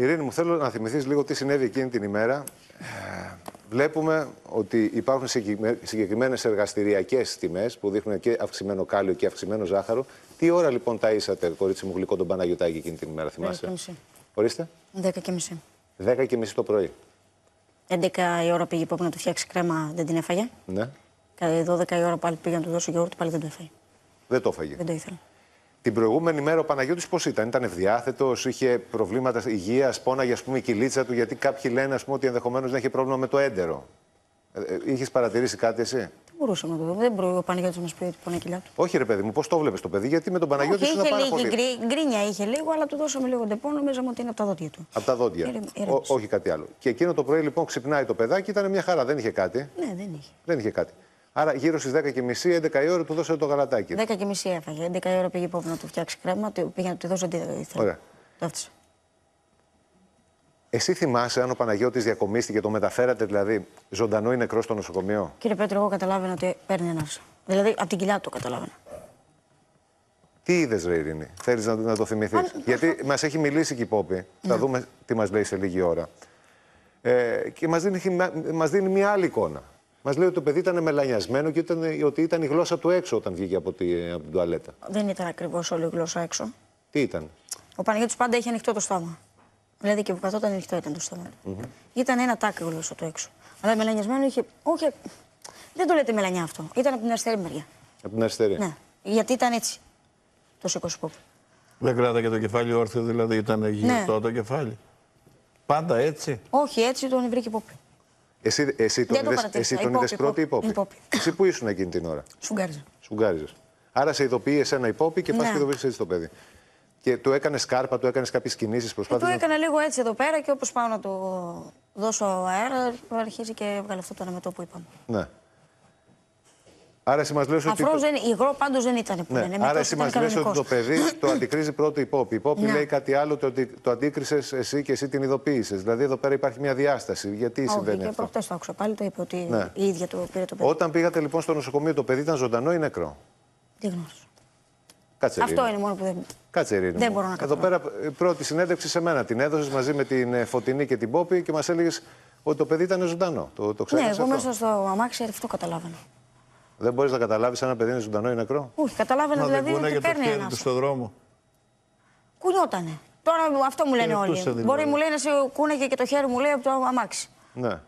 Ειρήνη, μου θέλω να θυμηθείς λίγο τι συνέβη εκείνη την ημέρα. Ε, βλέπουμε ότι υπάρχουν συγκεκριμένες εργαστηριακές τιμές που δείχνουν και αυξημένο κάλιο και αυξημένο ζάχαρο. Τι ώρα λοιπόν τα ήσατε, κορίτσι μου γλυκό, τον Παναγιωτάκη εκείνη την ημέρα, θυμάσαι; 10.30. Ορίστε. 10.30. 10 και μισή το πρωί. 11 η ώρα πήγε που να του φτιάξει κρέμα, δεν την έφαγε. Ναι. Κατά 12 η ώρα πάλι πήγε να του δώσω γιαούρτι, πάλι δεν το έφαγε. Δεν το έφαγε. Δεν το ήθελα. Την προηγούμενη μέρα ο Παναγιώτης πώς ήταν, ήταν ευδιάθετος, είχε προβλήματα υγείας, πόναγε ας πούμε η κυλίτσα του, γιατί κάποιοι λένε ας πούμε, ότι ενδεχομένως να είχε πρόβλημα με το έντερο. Ε, ε, είχες παρατηρήσει κάτι εσύ; Δεν μπορούσαμε να το δούμε. Δεν μπορεί ο Παναγιώτης να μας πει ότι πονάει η κοιλιά του. Όχι, ρε παιδί μου, πώς το βλέπεις το παιδί, γιατί με τον Παναγιώτη Όχι, ήσουν είχε πάρα λίγη πολύ. γκρι, γκρίνια, είχε λίγο, αλλά του δώσαμε λίγο ντεπό. Νομίζαμε ότι είναι από τα δόντια του. Από τα δόντια. Ήρεμ- Ό, ήρεμος. όχι κάτι άλλο. Και εκείνο το πρωί λοιπόν ξυπνάει το παιδάκι, ήταν μια χαρά, δεν είχε κάτι; Ναι, δεν είχε. Δεν είχε κάτι. Άρα γύρω στις 10.30, 11 η ώρα του δώσατε το γαλατάκι. 10 και μισή έφαγε. 11 η ώρα πήγε πόπου να του φτιάξει κρέμα, του- πήγε να του δώσω τι δεν ήθελα. Ωραία. Το έφτιασα. Εσύ θυμάσαι αν ο Παναγιώτης διακομίστηκε, το μεταφέρατε δηλαδή ζωντανό ή νεκρός στο νοσοκομείο; Κύριε Πέτρο, εγώ καταλάβαινα ότι παίρνει ένα. Δηλαδή από την κοιλιά του το καταλάβαινα. Τι είδες, Ρε Ειρήνη, θέλεις να, να το θυμηθείς; Γιατί μας έχει μιλήσει και η Πόπη. Θα δούμε τι μας λέει σε λίγη ώρα. Ε, και μας δίνει, μας δίνει μια άλλη εικόνα. Μας λέει ότι το παιδί ήταν μελανιασμένο και ήταν, ότι ήταν η γλώσσα του έξω όταν βγήκε από, τη, από την τουαλέτα. Δεν ήταν ακριβώς όλη η γλώσσα έξω. Τι ήταν; Ο Παναγιώτης πάντα είχε ανοιχτό το στόμα. Δηλαδή και που καθόταν ανοιχτό ήταν το στόμα του. Ήταν ένα τάκ η γλώσσα του έξω. Αλλά μελανιασμένο είχε. Όχι. Δεν το λέτε μελανιά αυτό. Ήταν από την αριστερή μεριά. Από την αριστερή. Ναι. Γιατί ήταν έτσι. Το σήκωσε πόπου. Δεν κράταγε το κεφάλι όρθιο, δηλαδή ήταν γυρτό Ναι. το κεφάλι. Πάντα έτσι. Όχι, έτσι τον βρήκε πόπη. Εσύ, εσύ τον Δεν το είδες, παρατήρησα. εσύ τον Η είδες Πόπη, πρώτη ή η Πόπη. Πόπη. Η Πόπη. Εσύ που ήσουν εκείνη την ώρα; Σφουγγάριζε. Σφουγγάριζε. Άρα σε ειδοποιεί εσένα η Πόπη και πα Ναι. και το βρίσκεις έτσι το παιδί. Και του έκανες κάρπα, του έκανες κάποιες κινήσεις, Και του προσπάθησες. έκανα λίγο έτσι εδώ πέρα και όπως πάω να του δώσω αέρα, αρχίζει και έβγαλε αυτό το ανεμετό που είπαμε. Ναι. Άρα εσύ μας λες ότι. Αφρός δεν, υγρό πάντως δεν ήταν που Ναι. λένε. Άρα Μετός εσύ ήταν μα λες ότι κανονικός. το παιδί το αντικρίζει πρώτο η Πόπη. Η Πόπη Ναι. λέει κάτι άλλο, το, αντι- το αντίκρισες εσύ και εσύ την ειδοποίησες. Δηλαδή εδώ πέρα υπάρχει μια διάσταση. Γιατί Όχι, συμβαίνει και αυτό; προχτές το άκουσα πάλι, το είπε ότι Ναι. η ίδια το πήρε το παιδί. Όταν πήγατε λοιπόν στο νοσοκομείο, το παιδί ήταν ζωντανό ή νεκρό; Δεν γνώρισα. Κάτσε Αυτό Ειρήνη. είναι μόνο που δεν. Κάτσε Ειρήνη Δεν μου. μπορώ να Εδώ καταλάβω. πέρα η πρώτη συνέντευξη σε μένα την έδωσες μαζί με την ε, Φωτεινή και την Πόπη και μας έλεγες ότι το παιδί ήταν ζωντανό. Το, το Ναι, ξέρεις εγώ αυτό; μέσα στο αμάξι αυτό καταλάβαινα. Δεν μπορείς να καταλάβεις αν ένα παιδί είναι ζωντανό ή νεκρό; Όχι, καταλάβαινα Μα δεν δηλαδή ότι κούναγε το παίρνει χέρι ένας. τους στον δρόμο. Κουνιότανε. Τώρα αυτό μου λένε Χαιρετούσε όλοι. δηλαδή. Μπορεί μου λένε σε κούναγε και το χέρι μου λέει από το αμάξι. Ναι.